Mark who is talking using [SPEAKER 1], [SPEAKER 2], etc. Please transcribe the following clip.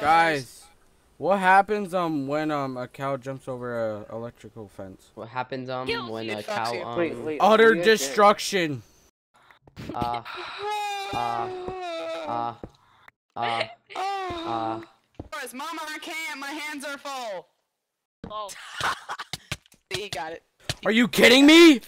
[SPEAKER 1] Guys, what happens um when um a cow jumps over a electrical fence?
[SPEAKER 2] What happens um
[SPEAKER 3] Kills
[SPEAKER 2] when a cow um
[SPEAKER 4] Wait, wait.
[SPEAKER 1] Utter destruction.
[SPEAKER 2] uh uh uh uh uh
[SPEAKER 3] Mama, I can't. My hands are full.
[SPEAKER 5] Oh.
[SPEAKER 3] He got it.
[SPEAKER 1] Are you kidding me?